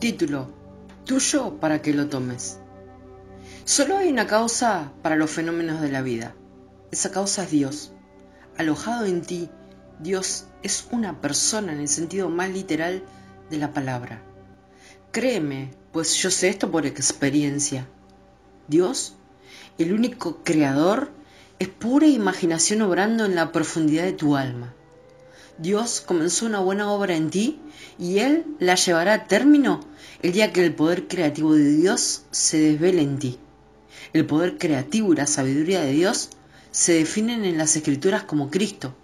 Título. Tuyo para que lo tomes. Solo hay una causa para los fenómenos de la vida. Esa causa es Dios. Alojado en ti, Dios es una persona en el sentido más literal de la palabra. Créeme, pues yo sé esto por experiencia. Dios, el único creador, es pura imaginación obrando en la profundidad de tu alma. Dios comenzó una buena obra en ti y Él la llevará a término el día que el poder creativo de Dios se desvele en ti. El poder creativo y la sabiduría de Dios se definen en las escrituras como Cristo.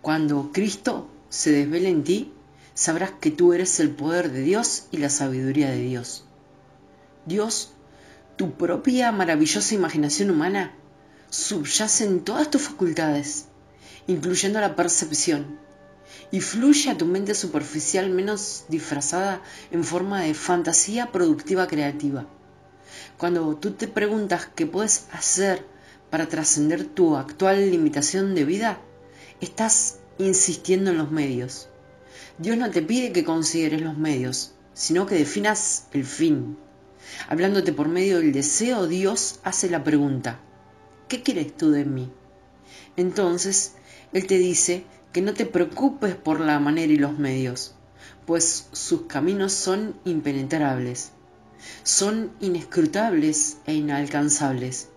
Cuando Cristo se desvele en ti, sabrás que tú eres el poder de Dios y la sabiduría de Dios. Dios, tu propia maravillosa imaginación humana, subyace en todas tus facultades, incluyendo la percepción, y fluye a tu mente superficial menos disfrazada en forma de fantasía productiva creativa. Cuando tú te preguntas qué puedes hacer para trascender tu actual limitación de vida, estás insistiendo en los medios. Dios no te pide que consideres los medios, sino que definas el fin. Hablándote por medio del deseo, Dios hace la pregunta, ¿qué quieres tú de mí? Entonces, Él te dice que no te preocupes por la manera y los medios, pues sus caminos son impenetrables, son inescrutables e inalcanzables.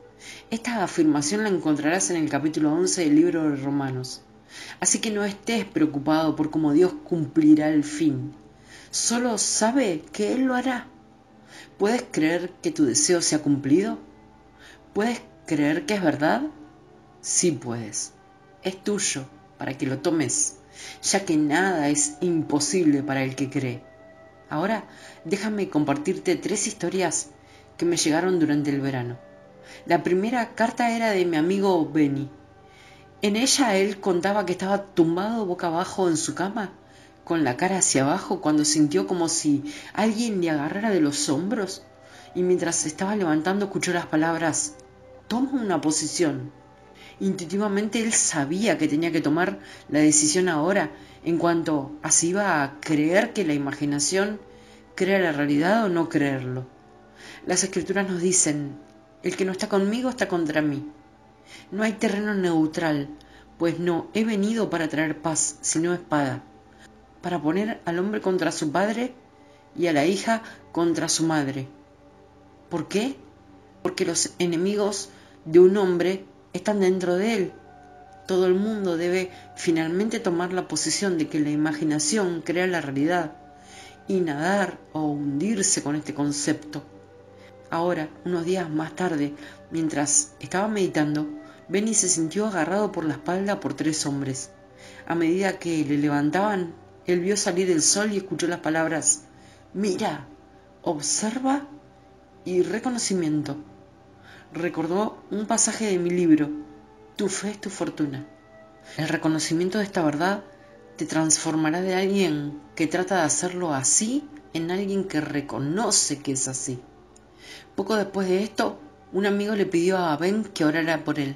Esta afirmación la encontrarás en el capítulo 11 del libro de Romanos. Así que no estés preocupado por cómo Dios cumplirá el fin. Solo sabe que Él lo hará. ¿Puedes creer que tu deseo se ha cumplido? ¿Puedes creer que es verdad? Sí puedes. Es tuyo para que lo tomes, ya que nada es imposible para el que cree. Ahora déjame compartirte tres historias que me llegaron durante el verano. La primera carta era de mi amigo Benny. En ella él contaba que estaba tumbado boca abajo en su cama, con la cara hacia abajo, cuando sintió como si alguien le agarrara de los hombros, y mientras se estaba levantando escuchó las palabras Toma una posición. Intuitivamente él sabía que tenía que tomar la decisión ahora en cuanto a si iba a creer que la imaginación crea la realidad o no creerlo. Las escrituras nos dicen, el que no está conmigo está contra mí. No hay terreno neutral, pues no he venido para traer paz, sino espada, para poner al hombre contra su padre y a la hija contra su madre. ¿Por qué? Porque los enemigos de un hombre están dentro de él. Todo el mundo debe finalmente tomar la posición de que la imaginación crea la realidad y nadar o hundirse con este concepto. Ahora, unos días más tarde, mientras estaba meditando, Benny se sintió agarrado por la espalda por tres hombres. A medida que le levantaban, él vio salir el sol y escuchó las palabras Mira, observa y reconocimiento recordó un pasaje de mi libro, Tu fe es tu fortuna. El reconocimiento de esta verdad te transformará de alguien que trata de hacerlo así en alguien que reconoce que es así. Poco después de esto, un amigo le pidió a Ben que orara por él.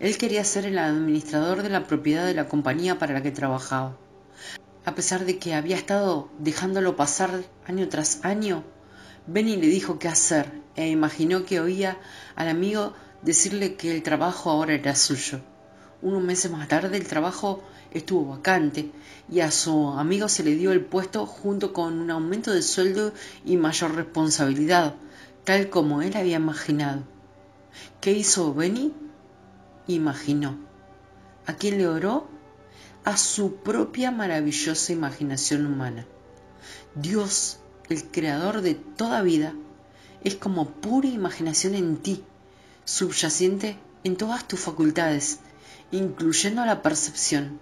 Él quería ser el administrador de la propiedad de la compañía para la que trabajaba. A pesar de que había estado dejándolo pasar año tras año, Benny le dijo qué hacer e imaginó que oía al amigo decirle que el trabajo ahora era suyo. Unos meses más tarde el trabajo estuvo vacante y a su amigo se le dio el puesto junto con un aumento de sueldo y mayor responsabilidad, tal como él había imaginado. ¿Qué hizo Benny? Imaginó. ¿A quién le oró? A su propia maravillosa imaginación humana. Dios el creador de toda vida, es como pura imaginación en ti, subyacente en todas tus facultades, incluyendo la percepción.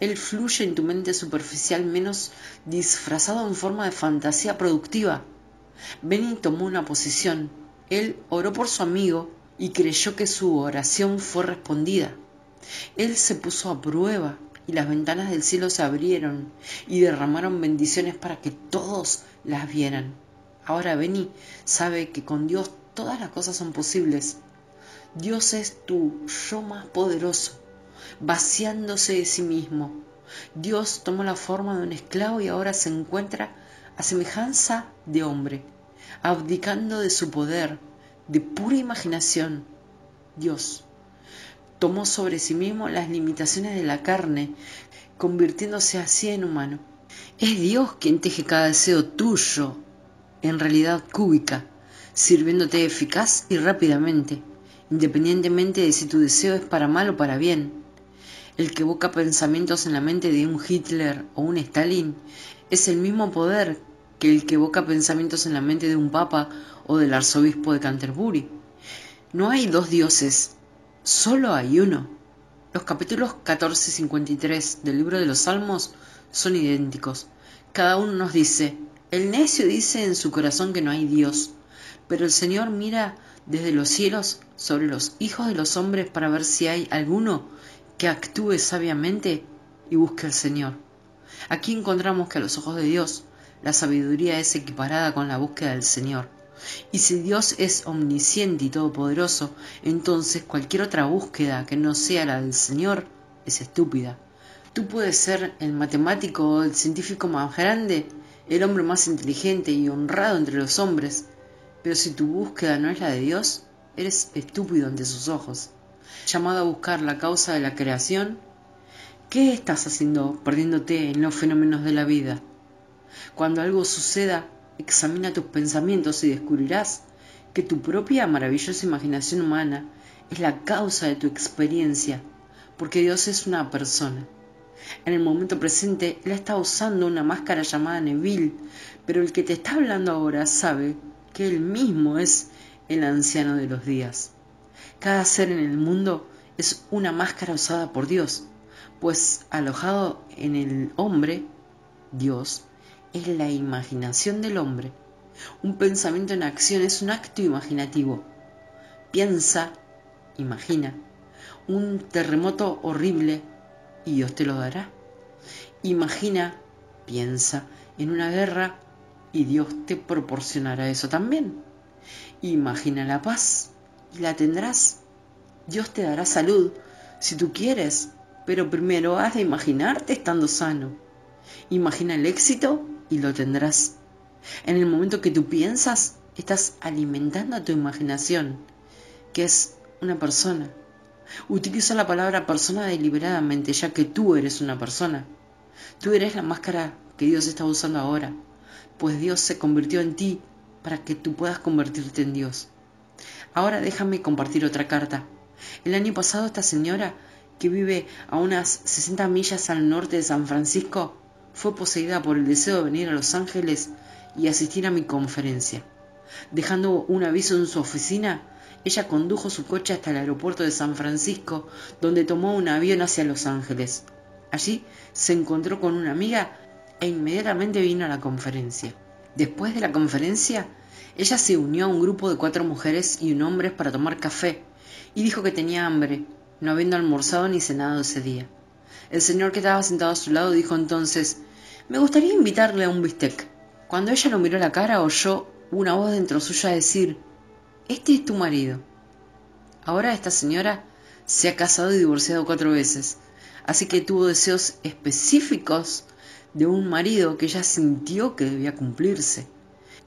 Él fluye en tu mente superficial menos disfrazado en forma de fantasía productiva. Benny tomó una posición. Él oró por su amigo y creyó que su oración fue respondida. Él se puso a prueba y las ventanas del cielo se abrieron y derramaron bendiciones para que todos las vieran. Ahora Beni sabe que con Dios todas las cosas son posibles. Dios es tu yo más poderoso, vaciándose de sí mismo. Dios tomó la forma de un esclavo y ahora se encuentra a semejanza de hombre, abdicando de su poder, de pura imaginación, Dios tomó sobre sí mismo las limitaciones de la carne, convirtiéndose así en humano. Es Dios quien teje cada deseo tuyo, en realidad cúbica, sirviéndote eficaz y rápidamente, independientemente de si tu deseo es para mal o para bien. El que evoca pensamientos en la mente de un Hitler o un Stalin es el mismo poder que el que evoca pensamientos en la mente de un papa o del arzobispo de Canterbury. No hay dos dioses, solo hay uno. Los capítulos 14 y 53 del libro de los Salmos son idénticos. Cada uno nos dice, el necio dice en su corazón que no hay Dios, pero el Señor mira desde los cielos sobre los hijos de los hombres para ver si hay alguno que actúe sabiamente y busque al Señor. Aquí encontramos que a los ojos de Dios la sabiduría es equiparada con la búsqueda del Señor. Y si Dios es omnisciente y todopoderoso, entonces cualquier otra búsqueda que no sea la del Señor es estúpida. Tú puedes ser el matemático o el científico más grande, el hombre más inteligente y honrado entre los hombres, pero si tu búsqueda no es la de Dios, eres estúpido ante sus ojos. Llamado a buscar la causa de la creación, ¿qué estás haciendo perdiéndote en los fenómenos de la vida? Cuando algo suceda, examina tus pensamientos y descubrirás que tu propia maravillosa imaginación humana es la causa de tu experiencia, porque Dios es una persona. En el momento presente, Él está usando una máscara llamada Neville, pero el que te está hablando ahora sabe que Él mismo es el anciano de los días. Cada ser en el mundo es una máscara usada por Dios, pues alojado en el hombre, Dios, es la imaginación del hombre. Un pensamiento en acción es un acto imaginativo. Piensa, imagina, un terremoto horrible y Dios te lo dará. Imagina, piensa en una guerra y Dios te proporcionará eso también. Imagina la paz y la tendrás. Dios te dará salud si tú quieres, pero primero has de imaginarte estando sano. Imagina el éxito y lo tendrás. En el momento que tú piensas, estás alimentando a tu imaginación, que es una persona. Utiliza la palabra persona deliberadamente, ya que tú eres una persona. Tú eres la máscara que Dios está usando ahora, pues Dios se convirtió en ti para que tú puedas convertirte en Dios. Ahora déjame compartir otra carta. El año pasado esta señora, que vive a unas 60 millas al norte de San Francisco, fue poseída por el deseo de venir a Los Ángeles y asistir a mi conferencia. Dejando un aviso en su oficina, ella condujo su coche hasta el aeropuerto de San Francisco, donde tomó un avión hacia Los Ángeles. Allí se encontró con una amiga e inmediatamente vino a la conferencia. Después de la conferencia, ella se unió a un grupo de cuatro mujeres y un hombre para tomar café y dijo que tenía hambre, no habiendo almorzado ni cenado ese día. El señor que estaba sentado a su lado dijo entonces, me gustaría invitarle a un bistec. Cuando ella lo miró a la cara oyó una voz dentro suya decir, este es tu marido. Ahora esta señora se ha casado y divorciado cuatro veces, así que tuvo deseos específicos de un marido que ella sintió que debía cumplirse.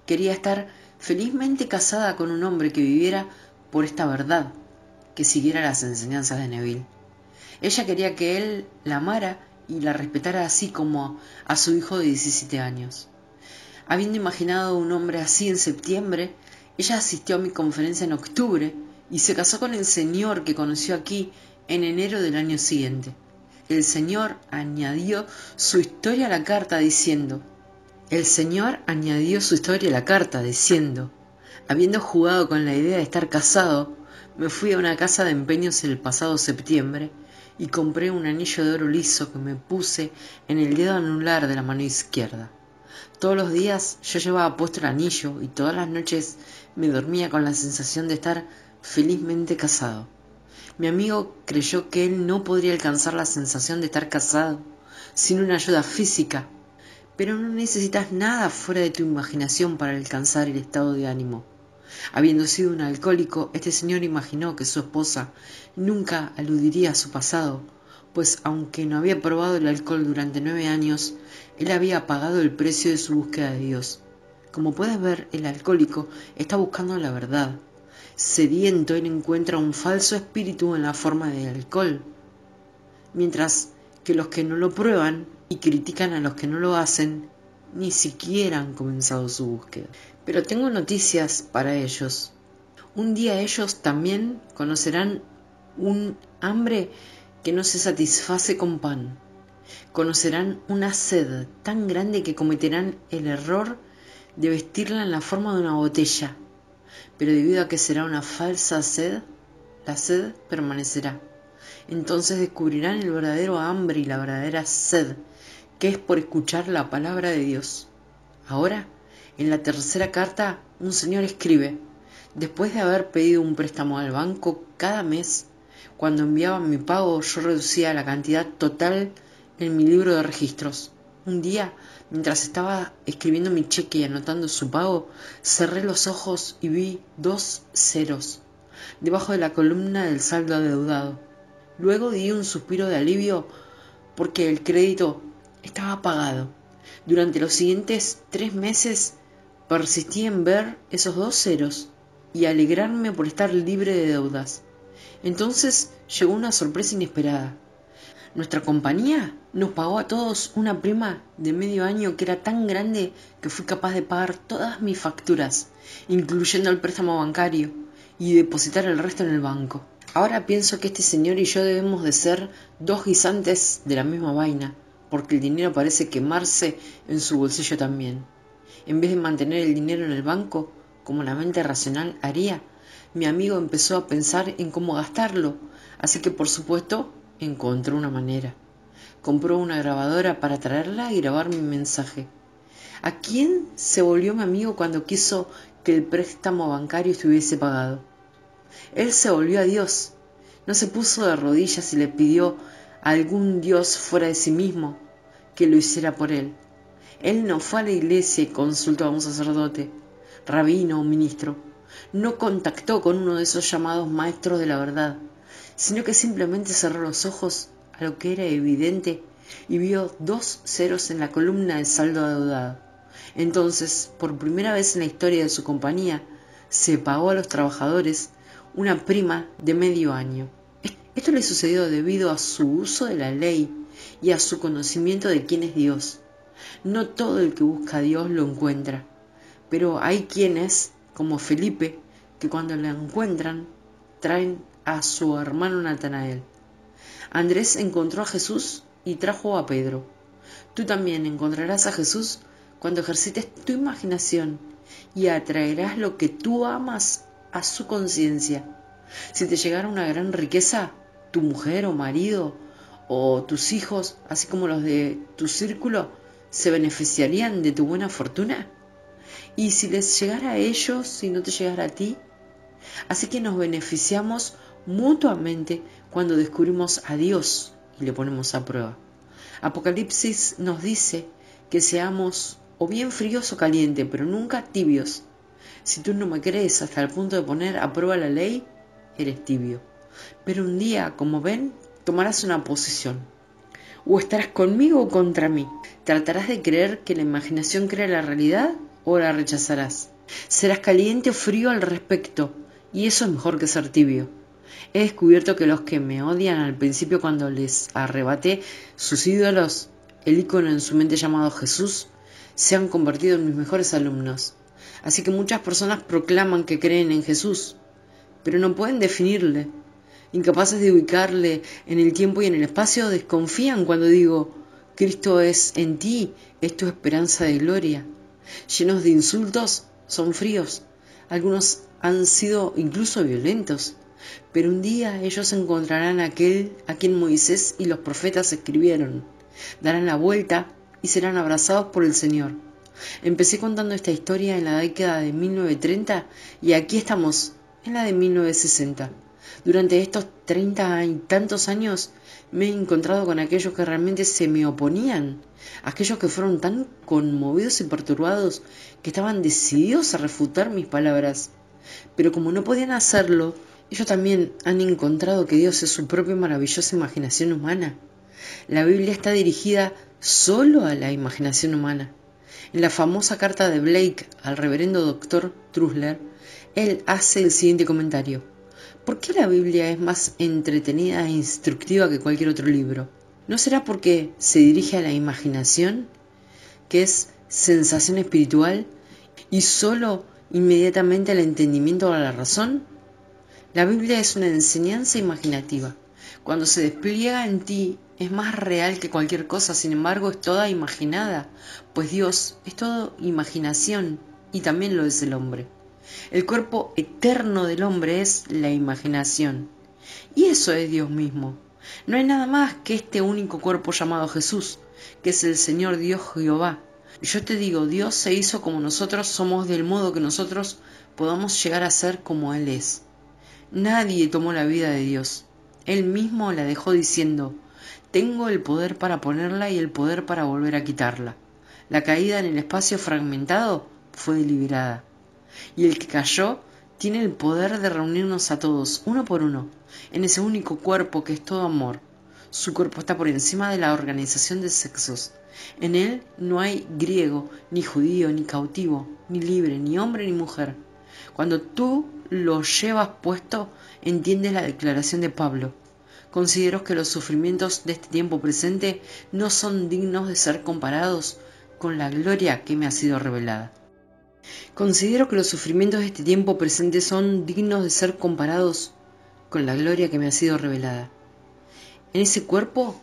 Quería estar felizmente casada con un hombre que viviera por esta verdad, que siguiera las enseñanzas de Neville. Ella quería que él la amara y la respetara así como a su hijo de 17 años. Habiendo imaginado un hombre así en septiembre, ella asistió a mi conferencia en octubre y se casó con el señor que conoció aquí en enero del año siguiente. El señor añadió su historia a la carta diciendo, el señor añadió su historia a la carta diciendo, habiendo jugado con la idea de estar casado, me fui a una casa de empeños el pasado septiembre y compré un anillo de oro liso que me puse en el dedo anular de la mano izquierda. Todos los días yo llevaba puesto el anillo y todas las noches me dormía con la sensación de estar felizmente casado. Mi amigo creyó que él no podría alcanzar la sensación de estar casado sin una ayuda física, pero no necesitas nada fuera de tu imaginación para alcanzar el estado de ánimo. Habiendo sido un alcohólico, este señor imaginó que su esposa nunca aludiría a su pasado, pues aunque no había probado el alcohol durante nueve años, él había pagado el precio de su búsqueda de Dios. Como puedes ver, el alcohólico está buscando la verdad. Sediento, él encuentra un falso espíritu en la forma de alcohol. Mientras que los que no lo prueban y critican a los que no lo hacen, ni siquiera han comenzado su búsqueda. Pero tengo noticias para ellos. Un día ellos también conocerán un hambre que no se satisface con pan. Conocerán una sed tan grande que cometerán el error de vestirla en la forma de una botella. Pero debido a que será una falsa sed, la sed permanecerá. Entonces descubrirán el verdadero hambre y la verdadera sed, que es por escuchar la palabra de Dios. Ahora, en la tercera carta, un señor escribe, después de haber pedido un préstamo al banco cada mes, cuando enviaba mi pago yo reducía la cantidad total en mi libro de registros. Un día, mientras estaba escribiendo mi cheque y anotando su pago, cerré los ojos y vi dos ceros debajo de la columna del saldo adeudado. Luego di un suspiro de alivio porque el crédito estaba pagado. Durante los siguientes tres meses persistí en ver esos dos ceros y alegrarme por estar libre de deudas. Entonces llegó una sorpresa inesperada. Nuestra compañía nos pagó a todos una prima de medio año que era tan grande que fui capaz de pagar todas mis facturas, incluyendo el préstamo bancario, y depositar el resto en el banco. Ahora pienso que este señor y yo debemos de ser dos guisantes de la misma vaina, porque el dinero parece quemarse en su bolsillo también. En vez de mantener el dinero en el banco, como la mente racional haría, mi amigo empezó a pensar en cómo gastarlo, así que por supuesto encontró una manera. Compró una grabadora para traerla y grabar mi mensaje. ¿A quién se volvió mi amigo cuando quiso que el préstamo bancario estuviese pagado? Él se volvió a Dios. No se puso de rodillas y le pidió a algún Dios fuera de sí mismo que lo hiciera por él. Él no fue a la iglesia y consultó a un sacerdote, rabino o ministro no contactó con uno de esos llamados maestros de la verdad, sino que simplemente cerró los ojos a lo que era evidente y vio dos ceros en la columna del saldo adeudado. Entonces, por primera vez en la historia de su compañía, se pagó a los trabajadores una prima de medio año. Esto le sucedió debido a su uso de la ley y a su conocimiento de quién es Dios. No todo el que busca a Dios lo encuentra, pero hay quienes como Felipe, que cuando le encuentran traen a su hermano Natanael. Andrés encontró a Jesús y trajo a Pedro. Tú también encontrarás a Jesús cuando ejercites tu imaginación y atraerás lo que tú amas a su conciencia. Si te llegara una gran riqueza, tu mujer o marido o tus hijos, así como los de tu círculo, se beneficiarían de tu buena fortuna. Y si les llegara a ellos y no te llegara a ti, así que nos beneficiamos mutuamente cuando descubrimos a Dios y le ponemos a prueba. Apocalipsis nos dice que seamos o bien fríos o calientes, pero nunca tibios. Si tú no me crees hasta el punto de poner a prueba la ley, eres tibio. Pero un día, como ven, tomarás una posición. O estarás conmigo o contra mí. ¿Tratarás de creer que la imaginación crea la realidad o la rechazarás. Serás caliente o frío al respecto, y eso es mejor que ser tibio. He descubierto que los que me odian al principio cuando les arrebaté sus ídolos, el icono en su mente llamado Jesús, se han convertido en mis mejores alumnos. Así que muchas personas proclaman que creen en Jesús, pero no pueden definirle. Incapaces de ubicarle en el tiempo y en el espacio, desconfían cuando digo, Cristo es en ti, es tu esperanza de gloria llenos de insultos, son fríos. Algunos han sido incluso violentos. Pero un día ellos encontrarán aquel a quien Moisés y los profetas escribieron. Darán la vuelta y serán abrazados por el Señor. Empecé contando esta historia en la década de 1930 y aquí estamos, en la de 1960. Durante estos treinta y tantos años me he encontrado con aquellos que realmente se me oponían, aquellos que fueron tan conmovidos y perturbados que estaban decididos a refutar mis palabras. Pero como no podían hacerlo, Ellos también han encontrado que Dios es su propia maravillosa imaginación humana. La Biblia está dirigida solo a la imaginación humana. En la famosa carta de Blake al reverendo doctor Trusler, él hace el siguiente comentario. ¿Por qué la Biblia es más entretenida e instructiva que cualquier otro libro? ¿No será porque se dirige a la imaginación, que es sensación espiritual, y solo inmediatamente al entendimiento o a la razón? La Biblia es una enseñanza imaginativa. Cuando se despliega en ti es más real que cualquier cosa, sin embargo es toda imaginada, pues Dios es todo imaginación y también lo es el hombre. El cuerpo eterno del hombre es la imaginación. Y eso es Dios mismo. No hay nada más que este único cuerpo llamado Jesús, que es el Señor Dios Jehová. Yo te digo, Dios se hizo como nosotros somos del modo que nosotros podamos llegar a ser como Él es. Nadie tomó la vida de Dios. Él mismo la dejó diciendo, tengo el poder para ponerla y el poder para volver a quitarla. La caída en el espacio fragmentado fue deliberada y el que cayó tiene el poder de reunirnos a todos, uno por uno, en ese único cuerpo que es todo amor. Su cuerpo está por encima de la organización de sexos. En él no hay griego, ni judío, ni cautivo, ni libre, ni hombre, ni mujer. Cuando tú lo llevas puesto, entiendes la declaración de Pablo. Considero que los sufrimientos de este tiempo presente no son dignos de ser comparados con la gloria que me ha sido revelada. Considero que los sufrimientos de este tiempo presente son dignos de ser comparados con la gloria que me ha sido revelada. En ese cuerpo,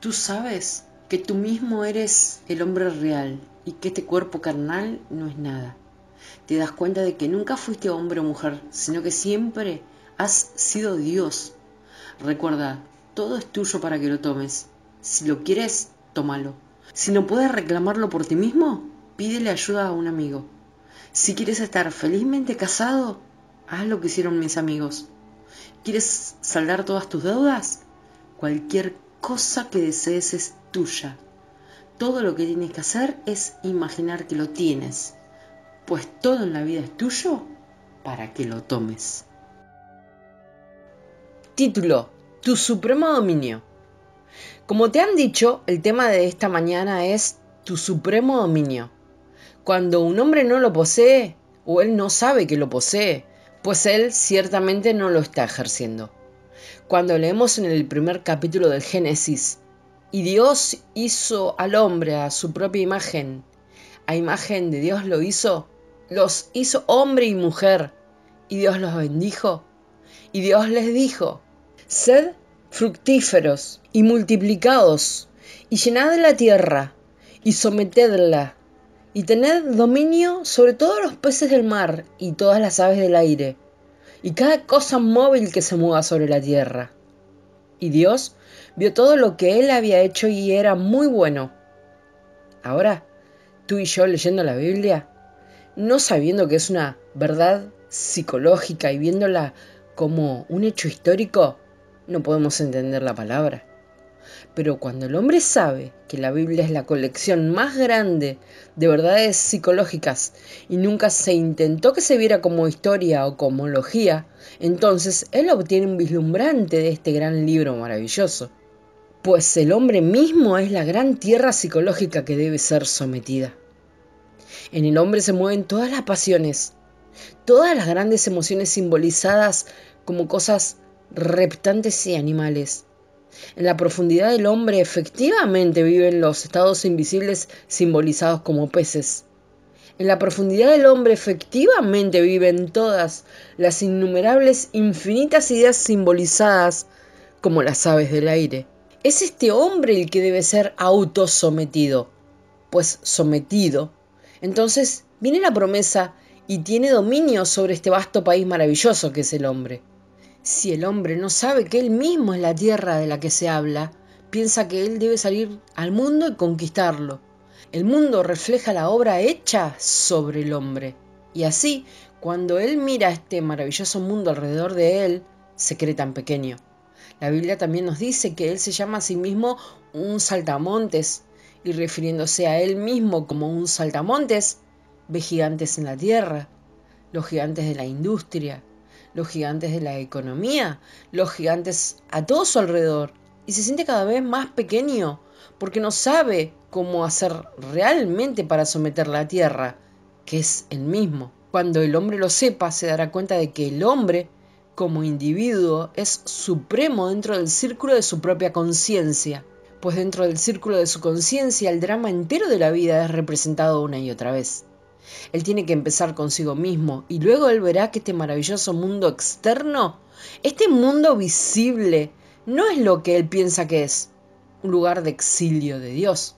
tú sabes que tú mismo eres el hombre real y que este cuerpo carnal no es nada. Te das cuenta de que nunca fuiste hombre o mujer, sino que siempre has sido Dios. Recuerda, todo es tuyo para que lo tomes. Si lo quieres, tómalo. Si no puedes reclamarlo por ti mismo, pídele ayuda a un amigo. Si quieres estar felizmente casado, haz lo que hicieron mis amigos. ¿Quieres saldar todas tus deudas? Cualquier cosa que desees es tuya. Todo lo que tienes que hacer es imaginar que lo tienes, pues todo en la vida es tuyo para que lo tomes. Título. Tu supremo dominio. Como te han dicho, el tema de esta mañana es tu supremo dominio cuando un hombre no lo posee o él no sabe que lo posee, pues él ciertamente no lo está ejerciendo. Cuando leemos en el primer capítulo del Génesis, y Dios hizo al hombre a su propia imagen, a imagen de Dios lo hizo, los hizo hombre y mujer, y Dios los bendijo, y Dios les dijo, sed fructíferos y multiplicados, y llenad la tierra, y sometedla, y tened dominio sobre todos los peces del mar y todas las aves del aire, y cada cosa móvil que se mueva sobre la tierra. Y Dios vio todo lo que él había hecho y era muy bueno. Ahora, tú y yo leyendo la Biblia, no sabiendo que es una verdad psicológica y viéndola como un hecho histórico, no podemos entender la palabra. Pero cuando el hombre sabe que la Biblia es la colección más grande de verdades psicológicas y nunca se intentó que se viera como historia o como homología, entonces él obtiene un vislumbrante de este gran libro maravilloso. Pues el hombre mismo es la gran tierra psicológica que debe ser sometida. En el hombre se mueven todas las pasiones, todas las grandes emociones simbolizadas como cosas reptantes y animales en la profundidad del hombre efectivamente viven los estados invisibles simbolizados como peces. En la profundidad del hombre efectivamente viven todas las innumerables infinitas ideas simbolizadas como las aves del aire. Es este hombre el que debe ser autosometido, pues sometido. Entonces viene la promesa y tiene dominio sobre este vasto país maravilloso que es el hombre. Si el hombre no sabe que él mismo es la tierra de la que se habla, piensa que él debe salir al mundo y conquistarlo. El mundo refleja la obra hecha sobre el hombre. Y así, cuando él mira este maravilloso mundo alrededor de él, se cree tan pequeño. La Biblia también nos dice que él se llama a sí mismo un saltamontes, y refiriéndose a él mismo como un saltamontes, ve gigantes en la tierra, los gigantes de la industria, los gigantes de la economía, los gigantes a todo su alrededor, y se siente cada vez más pequeño porque no sabe cómo hacer realmente para someter la tierra, que es el mismo. Cuando el hombre lo sepa, se dará cuenta de que el hombre, como individuo, es supremo dentro del círculo de su propia conciencia, pues dentro del círculo de su conciencia el drama entero de la vida es representado una y otra vez. Él tiene que empezar consigo mismo y luego él verá que este maravilloso mundo externo, este mundo visible, no es lo que él piensa que es, un lugar de exilio de Dios.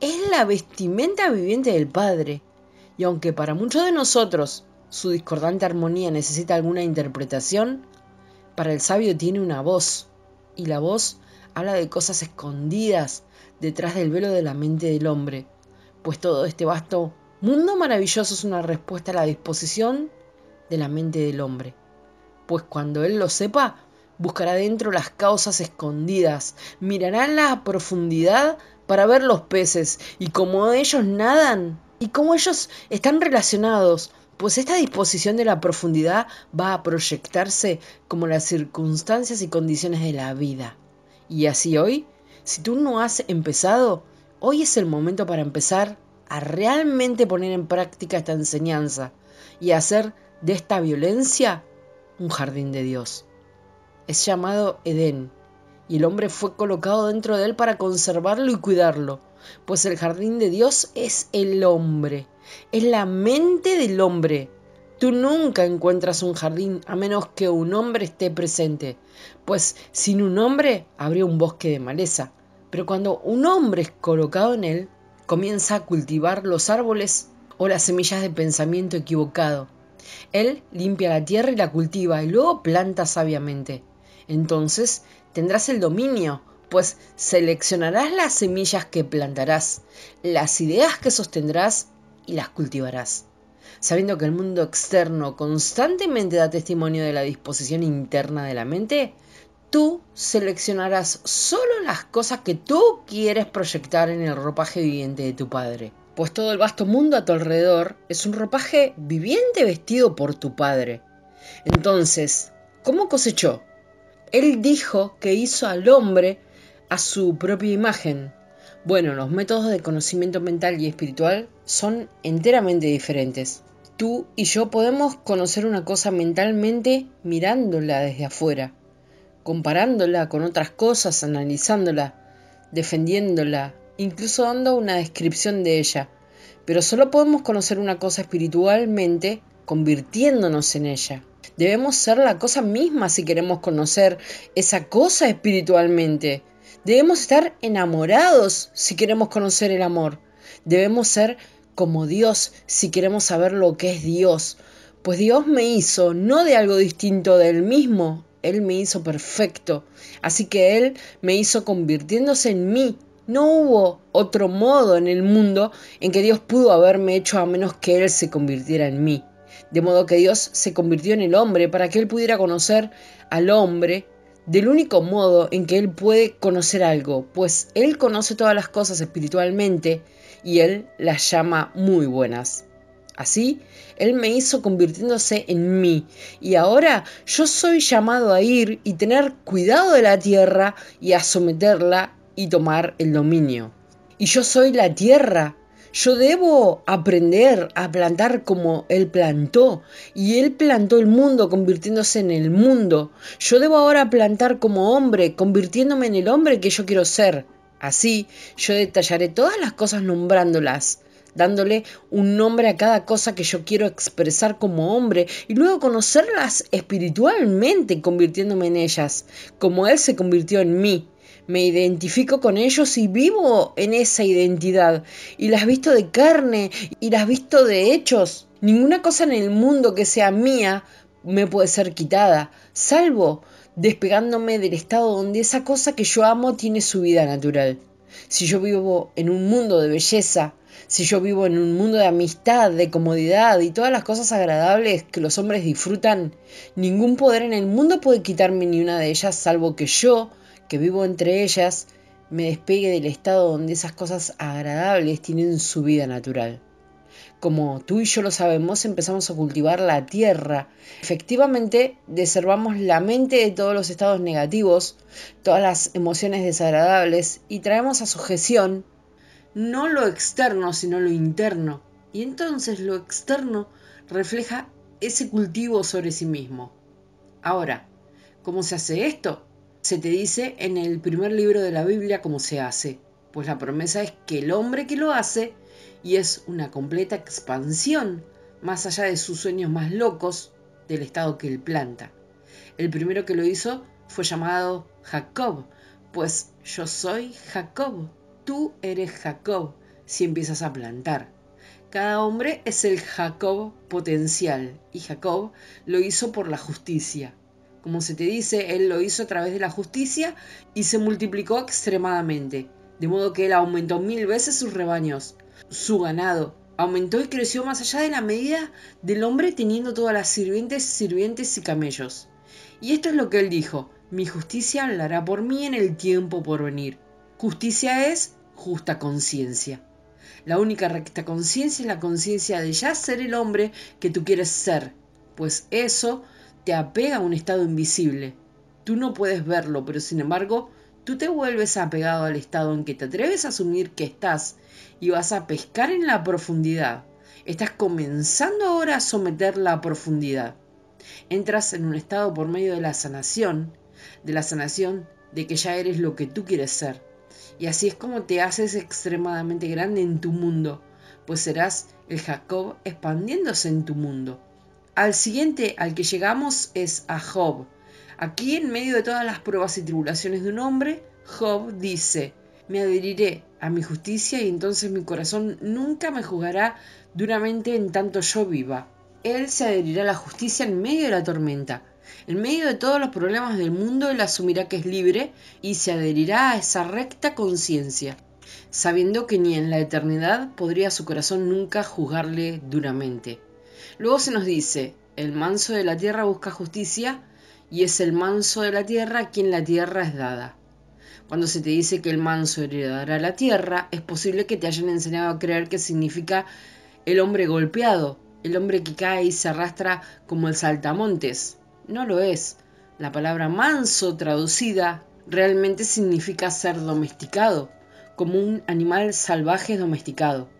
Es la vestimenta viviente del Padre, y aunque para muchos de nosotros su discordante armonía necesita alguna interpretación, para el sabio tiene una voz, y la voz habla de cosas escondidas detrás del velo de la mente del hombre, pues todo este vasto mundo maravilloso es una respuesta a la disposición de la mente del hombre, pues cuando él lo sepa, buscará dentro las causas escondidas, mirará en la profundidad para ver los peces y como ellos nadan y como ellos están relacionados, pues esta disposición de la profundidad va a proyectarse como las circunstancias y condiciones de la vida. Y así hoy, si tú no has empezado, hoy es el momento para empezar a realmente poner en práctica esta enseñanza y hacer de esta violencia un jardín de Dios es llamado Edén, y el hombre fue colocado dentro de él para conservarlo y cuidarlo, pues el jardín de Dios es el hombre, es la mente del hombre. Tú nunca encuentras un jardín a menos que un hombre esté presente, pues sin un hombre habría un bosque de maleza, pero cuando un hombre es colocado en él, comienza a cultivar los árboles o las semillas de pensamiento equivocado. Él limpia la tierra y la cultiva y luego planta sabiamente entonces tendrás el dominio, pues seleccionarás las semillas que plantarás, las ideas que sostendrás y las cultivarás. Sabiendo que el mundo externo constantemente da testimonio de la disposición interna de la mente, tú seleccionarás solo las cosas que tú quieres proyectar en el ropaje viviente de tu padre. Pues todo el vasto mundo a tu alrededor es un ropaje viviente vestido por tu padre. Entonces, ¿cómo cosechó? Él dijo que hizo al hombre a su propia imagen. Bueno, los métodos de conocimiento mental y espiritual son enteramente diferentes. Tú y yo podemos conocer una cosa mentalmente mirándola desde afuera, comparándola con otras cosas, analizándola, defendiéndola, incluso dando una descripción de ella. Pero solo podemos conocer una cosa espiritualmente convirtiéndonos en ella. Debemos ser la cosa misma si queremos conocer esa cosa espiritualmente. Debemos estar enamorados si queremos conocer el amor. Debemos ser como Dios si queremos saber lo que es Dios. Pues Dios me hizo no de algo distinto del mismo, Él me hizo perfecto. Así que Él me hizo convirtiéndose en mí. No hubo otro modo en el mundo en que Dios pudo haberme hecho a menos que Él se convirtiera en mí de modo que Dios se convirtió en el hombre para que él pudiera conocer al hombre del único modo en que él puede conocer algo, pues él conoce todas las cosas espiritualmente y él las llama muy buenas. Así, Él me hizo convirtiéndose en mí, y ahora yo soy llamado a ir y tener cuidado de la tierra y a someterla y tomar el dominio. Y yo soy la tierra, yo debo aprender a plantar como Él plantó y Él plantó el mundo convirtiéndose en el mundo. Yo debo ahora plantar como hombre, convirtiéndome en el hombre que yo quiero ser. Así yo detallaré todas las cosas nombrándolas dándole un nombre a cada cosa que yo quiero expresar como hombre y luego conocerlas espiritualmente convirtiéndome en ellas, como Él se convirtió en mí me identifico con ellos y vivo en esa identidad. Y las visto de carne y las visto de hechos. Ninguna cosa en el mundo que sea mía me puede ser quitada, salvo despegándome del estado donde esa cosa que yo amo tiene su vida natural. Si yo vivo en un mundo de belleza, si yo vivo en un mundo de amistad, de comodidad y todas las cosas agradables que los hombres disfrutan, ningún poder en el mundo puede quitarme ni una de ellas salvo que yo que vivo entre ellas me despegue del estado donde esas cosas agradables tienen su vida natural. Como tú y yo lo sabemos, empezamos a cultivar la tierra. Efectivamente, deservamos la mente de todos los estados negativos, todas las emociones desagradables y traemos a sujeción no lo externo, sino lo interno. Y entonces lo externo refleja ese cultivo sobre sí mismo. Ahora, ¿cómo se hace esto? Se te dice en el primer libro de la Biblia cómo se hace, pues la promesa es que el hombre que lo hace y es una completa expansión más allá de sus sueños más locos del estado que él planta. El primero que lo hizo fue llamado Jacob, pues yo soy Jacob, tú eres Jacob si empiezas a plantar. Cada hombre es el Jacob potencial y Jacob lo hizo por la justicia. Como se te dice, él lo hizo a través de la justicia y se multiplicó extremadamente, de modo que él aumentó mil veces sus rebaños, su ganado aumentó y creció más allá de la medida del hombre teniendo todas las sirvientes, sirvientes y camellos. Y esto es lo que él dijo, mi justicia hablará por mí en el tiempo por venir. Justicia es justa conciencia. La única recta conciencia es la conciencia de ya ser el hombre que tú quieres ser, pues eso te apega a un estado invisible. Tú no puedes verlo, pero sin embargo, tú te vuelves apegado al estado en que te atreves a asumir que estás y vas a pescar en la profundidad. Estás comenzando ahora a someter la profundidad. Entras en un estado por medio de la sanación, de la sanación de que ya eres lo que tú quieres ser. Y así es como te haces extremadamente grande en tu mundo, pues serás el Jacob expandiéndose en tu mundo. Al siguiente al que llegamos es a Job. Aquí en medio de todas las pruebas y tribulaciones de un hombre, Job dice, me adheriré a mi justicia y entonces mi corazón nunca me juzgará duramente en tanto yo viva. Él se adherirá a la justicia en medio de la tormenta. En medio de todos los problemas del mundo, él asumirá que es libre y se adherirá a esa recta conciencia, sabiendo que ni en la eternidad podría su corazón nunca juzgarle duramente. Luego se nos dice, el manso de la tierra busca justicia y es el manso de la tierra quien la tierra es dada. Cuando se te dice que el manso heredará la tierra, es posible que te hayan enseñado a creer que significa el hombre golpeado, el hombre que cae y se arrastra como el saltamontes. No lo es. La palabra manso traducida realmente significa ser domesticado, como un animal salvaje domesticado.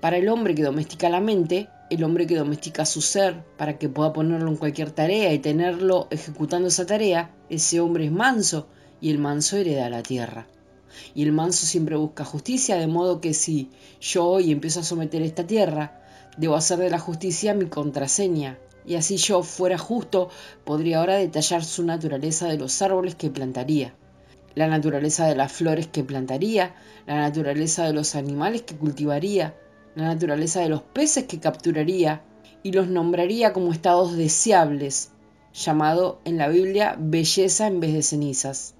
Para el hombre que domestica la mente, el hombre que domestica su ser para que pueda ponerlo en cualquier tarea y tenerlo ejecutando esa tarea, ese hombre es manso y el manso hereda la tierra. Y el manso siempre busca justicia, de modo que si yo hoy empiezo a someter esta tierra, debo hacer de la justicia mi contraseña, y así yo fuera justo, podría ahora detallar su naturaleza de los árboles que plantaría, la naturaleza de las flores que plantaría, la naturaleza de los animales que cultivaría, la naturaleza de los peces que capturaría, y los nombraría como estados deseables, llamado en la Biblia belleza en vez de cenizas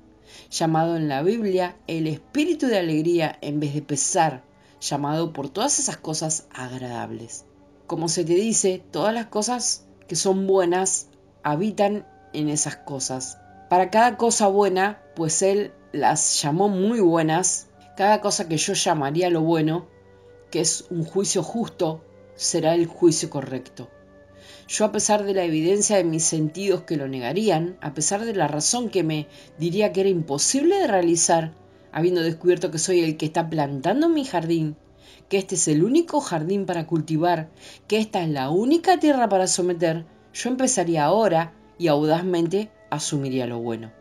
llamado en la Biblia el espíritu de alegría en vez de pesar, llamado por todas esas cosas agradables. Como se te dice, todas las cosas que son buenas habitan en esas cosas. Para cada cosa buena, pues Él las llamó muy buenas, cada cosa que yo llamaría lo bueno, que es un juicio justo, será el juicio correcto. Yo a pesar de la evidencia de mis sentidos que lo negarían, a pesar de la razón que me diría que era imposible de realizar, habiendo descubierto que soy el que está plantando mi jardín, que este es el único jardín para cultivar, que esta es la única tierra para someter, yo empezaría ahora y audazmente asumiría lo bueno.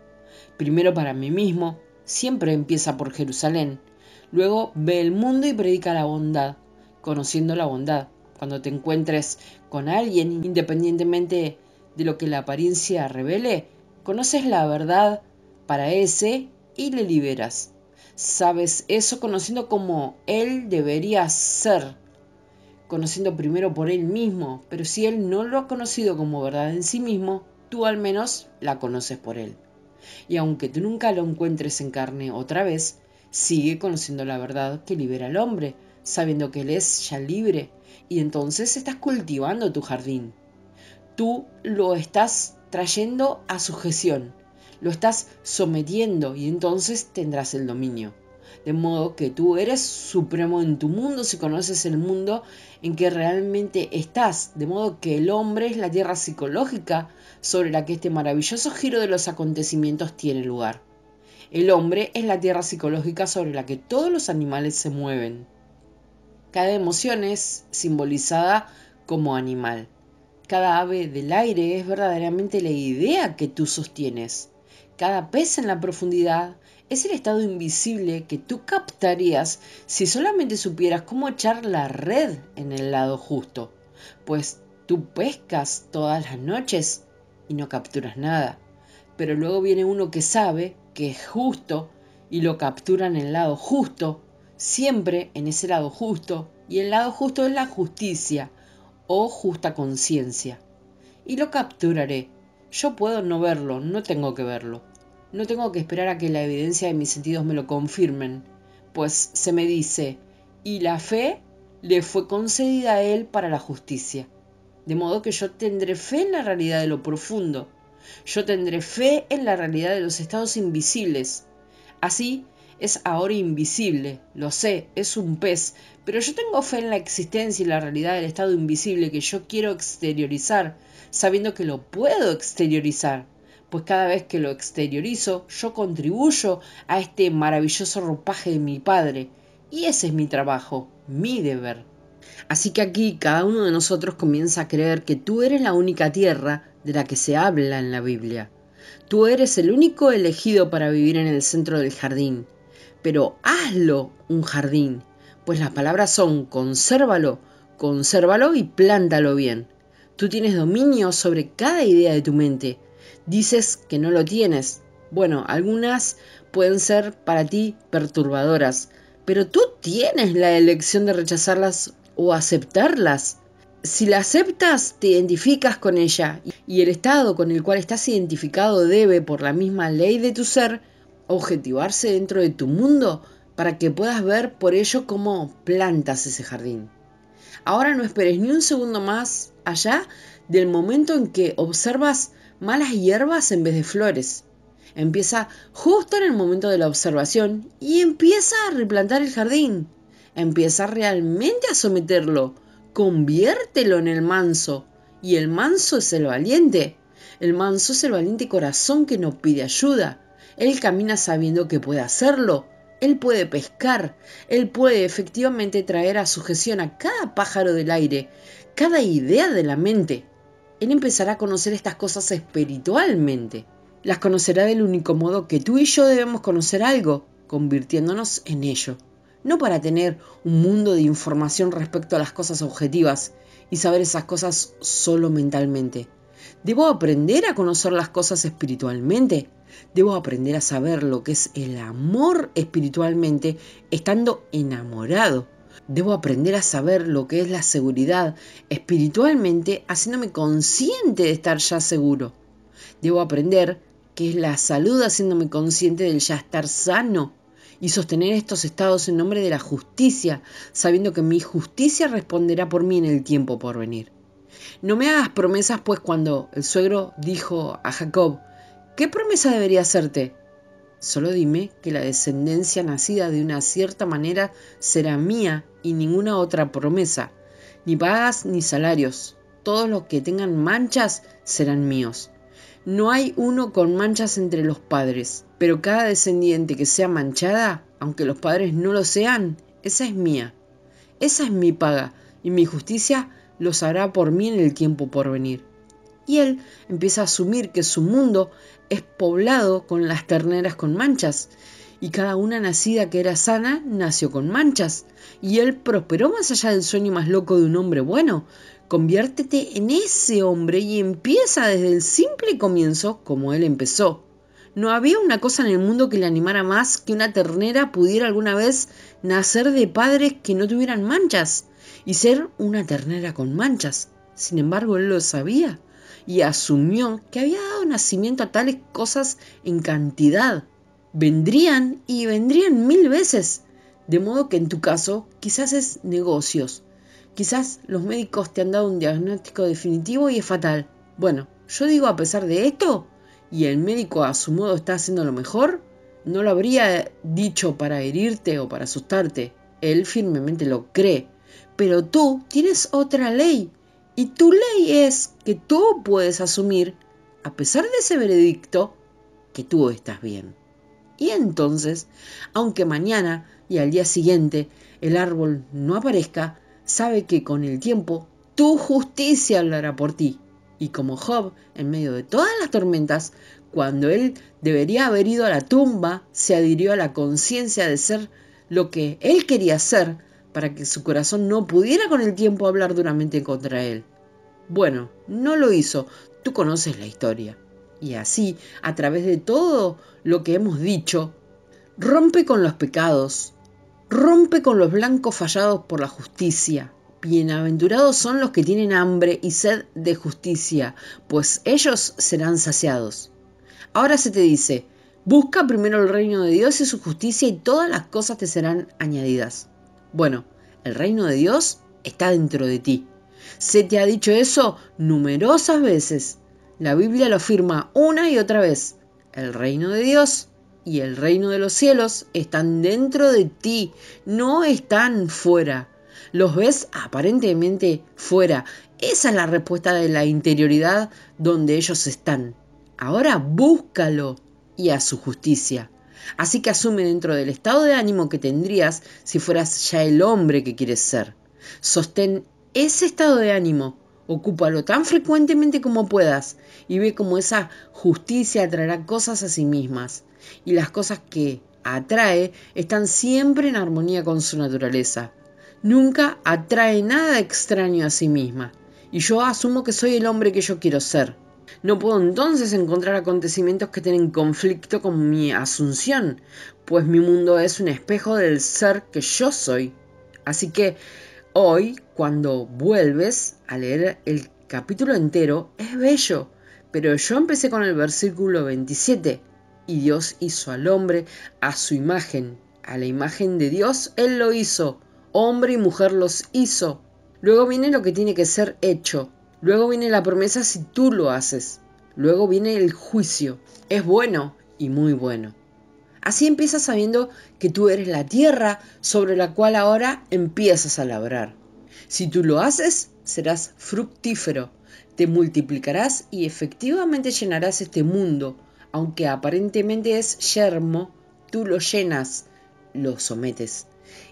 Primero para mí mismo, siempre empieza por Jerusalén, luego ve el mundo y predica la bondad, conociendo la bondad, cuando te encuentres con alguien, independientemente de lo que la apariencia revele, conoces la verdad para ese y le liberas. Sabes eso conociendo como él debería ser, conociendo primero por él mismo, pero si él no lo ha conocido como verdad en sí mismo, tú al menos la conoces por él. Y aunque tú nunca lo encuentres en carne otra vez, sigue conociendo la verdad que libera al hombre, sabiendo que él es ya libre y entonces estás cultivando tu jardín. Tú lo estás trayendo a sujeción, lo estás sometiendo y entonces tendrás el dominio. De modo que tú eres supremo en tu mundo si conoces el mundo en que realmente estás. De modo que el hombre es la tierra psicológica sobre la que este maravilloso giro de los acontecimientos tiene lugar. El hombre es la tierra psicológica sobre la que todos los animales se mueven. Cada emoción es simbolizada como animal. Cada ave del aire es verdaderamente la idea que tú sostienes. Cada pez en la profundidad es el estado invisible que tú captarías si solamente supieras cómo echar la red en el lado justo, pues tú pescas todas las noches y no capturas nada. Pero luego viene uno que sabe que es justo y lo captura en el lado justo, siempre en ese lado justo, y el lado justo es la justicia o justa conciencia. Y lo capturaré. Yo puedo no verlo, no tengo que verlo. No tengo que esperar a que la evidencia de mis sentidos me lo confirmen, pues se me dice, y la fe le fue concedida a él para la justicia. De modo que yo tendré fe en la realidad de lo profundo. Yo tendré fe en la realidad de los estados invisibles. Así es ahora invisible, lo sé, es un pez, pero yo tengo fe en la existencia y la realidad del estado invisible que yo quiero exteriorizar, sabiendo que lo puedo exteriorizar, pues cada vez que lo exteriorizo, yo contribuyo a este maravilloso ropaje de mi Padre, y ese es mi trabajo, mi deber. Así que aquí cada uno de nosotros comienza a creer que tú eres la única tierra de la que se habla en la Biblia. Tú eres el único elegido para vivir en el centro del jardín. Pero hazlo un jardín, pues las palabras son consérvalo, consérvalo y plántalo bien. Tú tienes dominio sobre cada idea de tu mente. Dices que no lo tienes. Bueno, algunas pueden ser para ti perturbadoras, pero tú tienes la elección de rechazarlas o aceptarlas. Si la aceptas, te identificas con ella y el estado con el cual estás identificado debe, por la misma ley de tu ser, objetivarse dentro de tu mundo para que puedas ver por ello cómo plantas ese jardín. Ahora no esperes ni un segundo más allá del momento en que observas malas hierbas en vez de flores. Empieza justo en el momento de la observación y empieza a replantar el jardín. Empieza realmente a someterlo. Conviértelo en el manso. Y el manso es el valiente. El manso es el valiente corazón que no pide ayuda. Él camina sabiendo que puede hacerlo. Él puede pescar. Él puede efectivamente traer a sujeción a cada pájaro del aire, cada idea de la mente. Él empezará a conocer estas cosas espiritualmente. Las conocerá del único modo que tú y yo debemos conocer algo, convirtiéndonos en ello. No para tener un mundo de información respecto a las cosas objetivas y saber esas cosas solo mentalmente. Debo aprender a conocer las cosas espiritualmente Debo aprender a saber lo que es el amor espiritualmente estando enamorado. Debo aprender a saber lo que es la seguridad espiritualmente haciéndome consciente de estar ya seguro. Debo aprender qué es la salud haciéndome consciente del ya estar sano y sostener estos estados en nombre de la justicia, sabiendo que mi justicia responderá por mí en el tiempo por venir. No me hagas promesas, pues cuando el suegro dijo a Jacob, ¿Qué promesa debería hacerte? Solo dime que la descendencia nacida de una cierta manera será mía y ninguna otra promesa, ni pagas ni salarios. Todos los que tengan manchas serán míos. No hay uno con manchas entre los padres, pero cada descendiente que sea manchada, aunque los padres no lo sean, esa es mía. Esa es mi paga, y mi justicia los hará por mí en el tiempo por venir. Y él empieza a asumir que su mundo es poblado con las terneras con manchas, y cada una nacida que era sana nació con manchas, y él prosperó más allá del sueño más loco de un hombre bueno. Conviértete en ese hombre y empieza desde el simple comienzo como él empezó. No había una cosa en el mundo que le animara más que una ternera pudiera alguna vez nacer de padres que no tuvieran manchas y ser una ternera con manchas. Sin embargo, él lo sabía y asumió que había dado nacimiento a tales cosas en cantidad. Vendrían y vendrían mil veces. De modo que en tu caso quizás es negocios. Quizás los médicos te han dado un diagnóstico definitivo y es fatal. Bueno, yo digo a pesar de esto, y el médico a su modo está haciendo lo mejor, no lo habría dicho para herirte o para asustarte. Él firmemente lo cree. Pero tú tienes otra ley. Y tu ley es que tú puedes asumir, a pesar de ese veredicto, que tú estás bien. Y entonces, aunque mañana y al día siguiente el árbol no aparezca, sabe que con el tiempo tu justicia hablará por ti. Y como Job, en medio de todas las tormentas, cuando él debería haber ido a la tumba, se adhirió a la conciencia de ser lo que él quería ser para que su corazón no pudiera con el tiempo hablar duramente contra él. Bueno, no lo hizo, tú conoces la historia. Y así, a través de todo lo que hemos dicho, rompe con los pecados, rompe con los blancos fallados por la justicia. Bienaventurados son los que tienen hambre y sed de justicia, pues ellos serán saciados. Ahora se te dice, busca primero el reino de Dios y su justicia y todas las cosas te serán añadidas. Bueno, el reino de Dios está dentro de ti. Se te ha dicho eso numerosas veces. La Biblia lo afirma una y otra vez. El reino de Dios y el reino de los cielos están dentro de ti, no están fuera. Los ves aparentemente fuera. Esa es la respuesta de la interioridad donde ellos están. Ahora búscalo y a su justicia. Así que asume dentro del estado de ánimo que tendrías si fueras ya el hombre que quieres ser. Sostén ese estado de ánimo, ocúpalo tan frecuentemente como puedas y ve cómo esa justicia atraerá cosas a sí mismas. Y las cosas que atrae están siempre en armonía con su naturaleza. Nunca atrae nada extraño a sí misma. Y yo asumo que soy el hombre que yo quiero ser. No puedo entonces encontrar acontecimientos que tienen conflicto con mi asunción, pues mi mundo es un espejo del ser que yo soy. Así que hoy, cuando vuelves a leer el capítulo entero, es bello, pero yo empecé con el versículo 27, y Dios hizo al hombre a su imagen, a la imagen de Dios Él lo hizo, hombre y mujer los hizo. Luego viene lo que tiene que ser hecho, Luego viene la promesa si tú lo haces. Luego viene el juicio. Es bueno y muy bueno. Así empiezas sabiendo que tú eres la tierra sobre la cual ahora empiezas a labrar. Si tú lo haces, serás fructífero, te multiplicarás y efectivamente llenarás este mundo. Aunque aparentemente es yermo, tú lo llenas, lo sometes.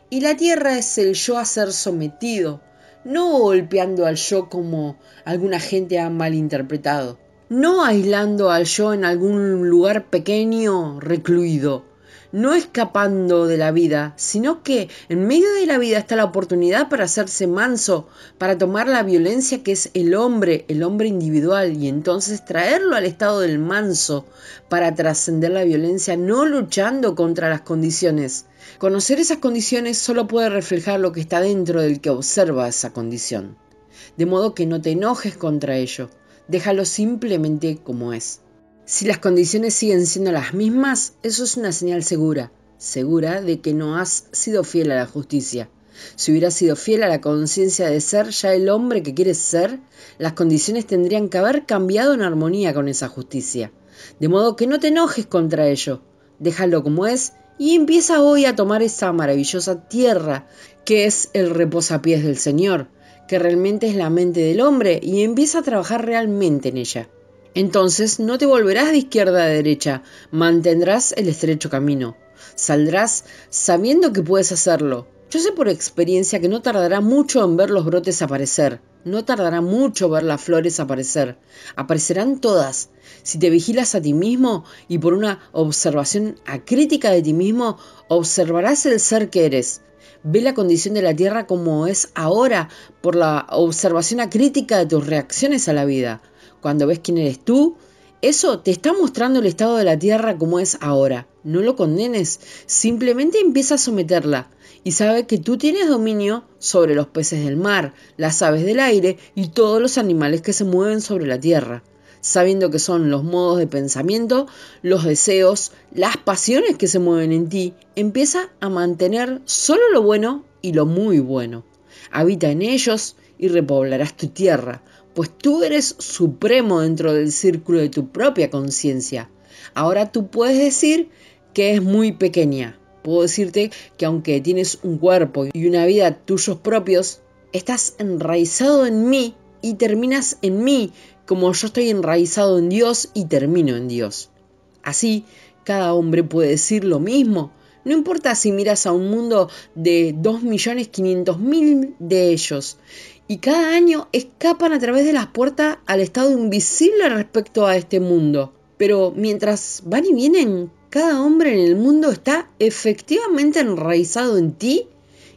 Y la tierra es el yo a ser sometido, no golpeando al yo como alguna gente ha malinterpretado, no aislando al yo en algún lugar pequeño, recluido, no escapando de la vida, sino que en medio de la vida está la oportunidad para hacerse manso, para tomar la violencia que es el hombre, el hombre individual, y entonces traerlo al estado del manso, para trascender la violencia, no luchando contra las condiciones, Conocer esas condiciones solo puede reflejar lo que está dentro del que observa esa condición. De modo que no te enojes contra ello, déjalo simplemente como es. Si las condiciones siguen siendo las mismas, eso es una señal segura, segura de que no has sido fiel a la justicia. Si hubieras sido fiel a la conciencia de ser ya el hombre que quieres ser, las condiciones tendrían que haber cambiado en armonía con esa justicia. De modo que no te enojes contra ello, déjalo como es y empieza hoy a tomar esa maravillosa tierra que es el reposapiés del Señor, que realmente es la mente del hombre y empieza a trabajar realmente en ella. Entonces no te volverás de izquierda a derecha, mantendrás el estrecho camino. Saldrás sabiendo que puedes hacerlo. Yo sé por experiencia que no tardará mucho en ver los brotes aparecer, no tardará mucho ver las flores aparecer. Aparecerán todas. Si te vigilas a ti mismo y por una observación acrítica de ti mismo, observarás el ser que eres. Ve la condición de la tierra como es ahora por la observación acrítica de tus reacciones a la vida. Cuando ves quién eres tú, eso te está mostrando el estado de la tierra como es ahora. No lo condenes, simplemente empieza a someterla. Y sabe que tú tienes dominio sobre los peces del mar, las aves del aire y todos los animales que se mueven sobre la tierra, sabiendo que son los modos de pensamiento, los deseos, las pasiones que se mueven en ti, empieza a mantener solo lo bueno y lo muy bueno. Habita en ellos y repoblarás tu tierra, pues tú eres supremo dentro del círculo de tu propia conciencia. Ahora tú puedes decir que es muy pequeña. Puedo decirte que aunque tienes un cuerpo y una vida tuyos propios, estás enraizado en mí y terminas en mí, como yo estoy enraizado en Dios y termino en Dios. Así, cada hombre puede decir lo mismo. No importa si miras a un mundo de 2.500.000 de ellos y cada año escapan a través de las puertas al estado invisible respecto a este mundo. Pero mientras van y vienen, cada hombre en el mundo está efectivamente enraizado en ti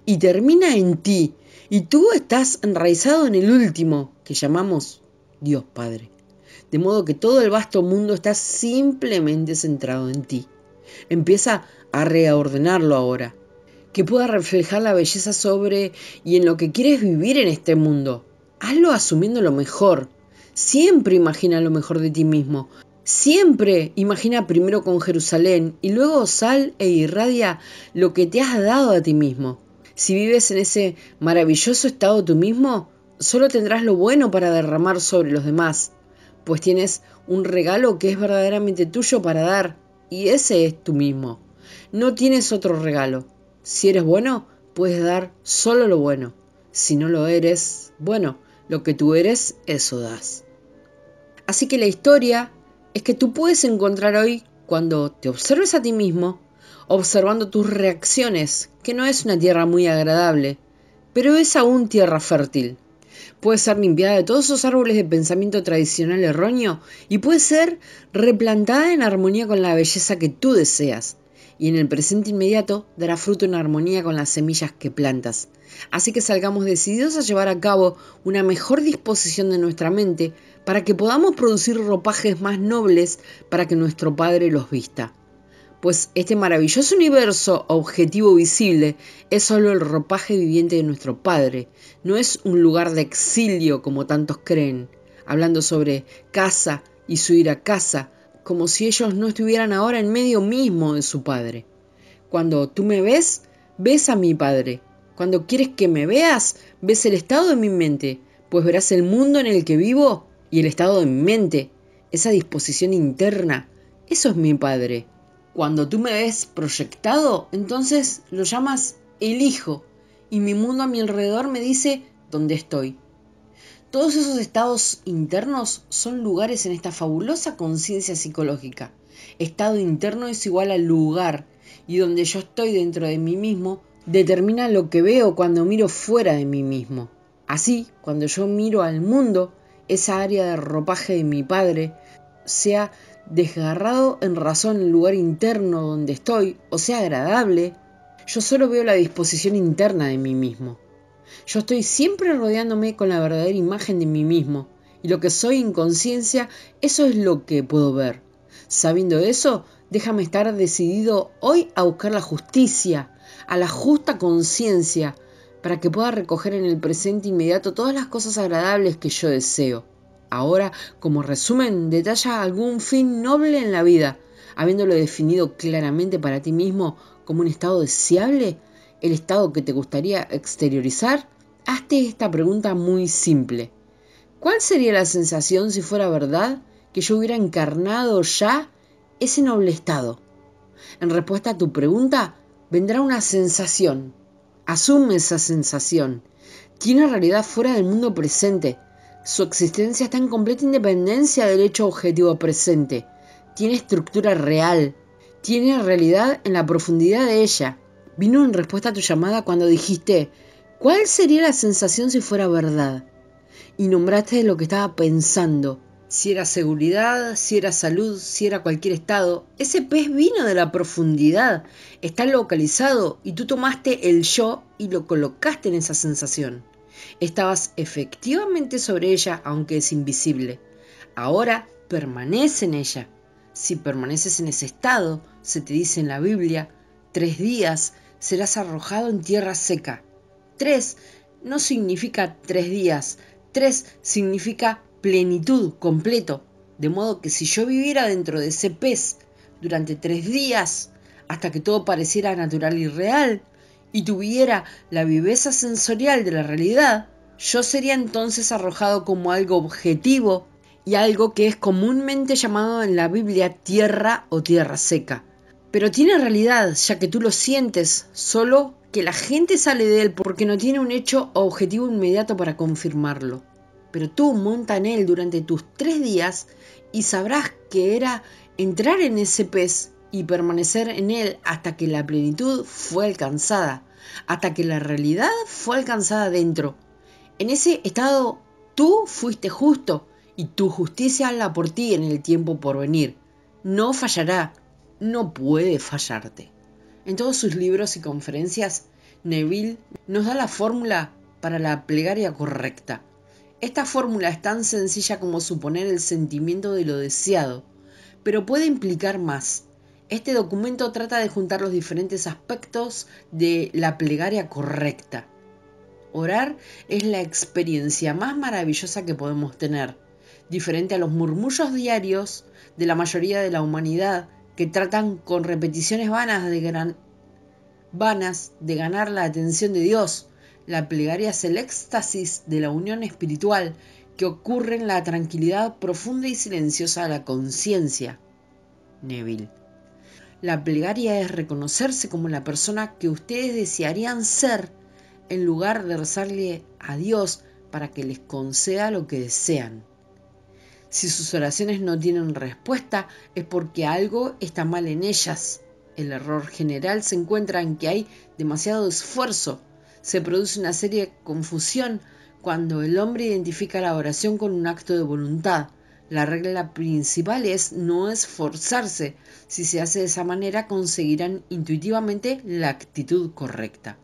y termina en ti. Y tú estás enraizado en el último, que llamamos Dios Padre. De modo que todo el vasto mundo está simplemente centrado en ti. Empieza a reordenarlo ahora, que pueda reflejar la belleza sobre y en lo que quieres vivir en este mundo. Hazlo asumiendo lo mejor. Siempre imagina lo mejor de ti mismo. Siempre imagina primero con Jerusalén y luego sal e irradia lo que te has dado a ti mismo. Si vives en ese maravilloso estado tú mismo, solo tendrás lo bueno para derramar sobre los demás, pues tienes un regalo que es verdaderamente tuyo para dar, y ese es tú mismo. No tienes otro regalo. Si eres bueno, puedes dar solo lo bueno. Si no lo eres, bueno, lo que tú eres, eso das. Así que la historia es que tú puedes encontrar hoy, cuando te observes a ti mismo, observando tus reacciones, que no es una tierra muy agradable, pero es aún tierra fértil. Puede ser limpiada de todos esos árboles de pensamiento tradicional erróneo y puede ser replantada en armonía con la belleza que tú deseas. Y en el presente inmediato dará fruto en armonía con las semillas que plantas. Así que salgamos decididos a llevar a cabo una mejor disposición de nuestra mente para que podamos producir ropajes más nobles para que nuestro Padre los vista pues este maravilloso universo objetivo visible es solo el ropaje viviente de nuestro Padre, no es un lugar de exilio como tantos creen, hablando sobre casa y su ir a casa, como si ellos no estuvieran ahora en medio mismo de su Padre. Cuando tú me ves, ves a mi Padre. Cuando quieres que me veas, ves el estado de mi mente, pues verás el mundo en el que vivo y el estado de mi mente, esa disposición interna. Eso es mi Padre. Cuando tú me ves proyectado, entonces lo llamas el hijo y mi mundo a mi alrededor me dice dónde estoy. Todos esos estados internos son lugares en esta fabulosa conciencia psicológica. Estado interno es igual al lugar y donde yo estoy dentro de mí mismo determina lo que veo cuando miro fuera de mí mismo. Así, cuando yo miro al mundo, esa área de ropaje de mi padre, sea desgarrado en razón el lugar interno donde estoy, o sea agradable, yo solo veo la disposición interna de mí mismo. Yo estoy siempre rodeándome con la verdadera imagen de mí mismo, y lo que soy en conciencia, eso es lo que puedo ver. Sabiendo eso, déjame estar decidido hoy a buscar la justicia, a la justa conciencia, para que pueda recoger en el presente inmediato todas las cosas agradables que yo deseo. Ahora, como resumen, detalla algún fin noble en la vida, habiéndolo definido claramente para ti mismo como un estado deseable, el estado que te gustaría exteriorizar. Hazte esta pregunta muy simple. ¿Cuál sería la sensación si fuera verdad que yo hubiera encarnado ya ese noble estado? En respuesta a tu pregunta, vendrá una sensación. Asume esa sensación. Tiene realidad fuera del mundo presente su existencia está en completa independencia del hecho objetivo presente. Tiene estructura real. Tiene realidad en la profundidad de ella. Vino en respuesta a tu llamada cuando dijiste, ¿cuál sería la sensación si fuera verdad? Y nombraste lo que estaba pensando. Si era seguridad, si era salud, si era cualquier estado. Ese pez vino de la profundidad. Está localizado y tú tomaste el yo y lo colocaste en esa sensación. Estabas efectivamente sobre ella, aunque es invisible. Ahora permanece en ella. Si permaneces en ese estado, se te dice en la Biblia, tres días serás arrojado en tierra seca. Tres no significa tres días, tres significa plenitud, completo. De modo que si yo viviera dentro de ese pez durante tres días, hasta que todo pareciera natural y real, y tuviera la viveza sensorial de la realidad, yo sería entonces arrojado como algo objetivo y algo que es comúnmente llamado en la Biblia tierra o tierra seca. Pero tiene realidad, ya que tú lo sientes, solo que la gente sale de él porque no tiene un hecho o objetivo inmediato para confirmarlo. Pero tú monta en él durante tus tres días y sabrás que era entrar en ese pez y permanecer en él hasta que la plenitud fue alcanzada, hasta que la realidad fue alcanzada dentro. En ese estado tú fuiste justo y tu justicia habla por ti en el tiempo por venir. No fallará, no puede fallarte. En todos sus libros y conferencias, Neville nos da la fórmula para la plegaria correcta. Esta fórmula es tan sencilla como suponer el sentimiento de lo deseado, pero puede implicar más. Este documento trata de juntar los diferentes aspectos de la plegaria correcta. Orar es la experiencia más maravillosa que podemos tener, diferente a los murmullos diarios de la mayoría de la humanidad que tratan con repeticiones vanas de, ganar la atención de Dios. La plegaria es el éxtasis de la unión espiritual que ocurre en la tranquilidad profunda y silenciosa de la conciencia. Neville. La plegaria es reconocerse como la persona que ustedes desearían ser en lugar de rezarle a Dios para que les conceda lo que desean. Si sus oraciones no tienen respuesta es porque algo está mal en ellas. El error general se encuentra en que hay demasiado esfuerzo. Se produce una seria confusión cuando el hombre identifica la oración con un acto de voluntad. La regla principal es no esforzarse. Si se hace de esa manera conseguirán intuitivamente la actitud correcta.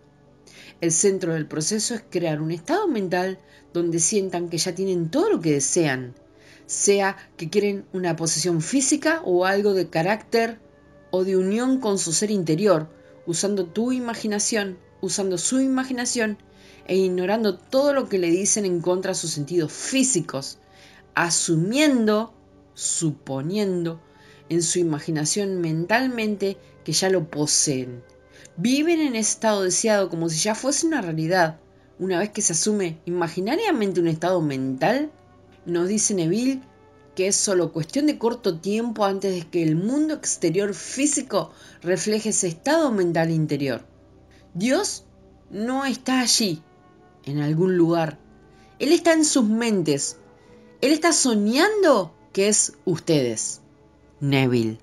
El centro del proceso es crear un estado mental donde sientan que ya tienen todo lo que desean sea que quieren una posesión física o algo de carácter o de unión con su ser interior, usando tu imaginación, usando su imaginación e ignorando todo lo que le dicen en contra de sus sentidos físicos, asumiendo, suponiendo en su imaginación mentalmente que ya lo poseen. Viven en estado deseado como si ya fuese una realidad. Una vez que se asume imaginariamente un estado mental, nos dice Neville que es solo cuestión de corto tiempo antes de que el mundo exterior físico refleje ese estado mental interior. Dios no está allí, en algún lugar. Él está en sus mentes. Él está soñando que es ustedes. Neville.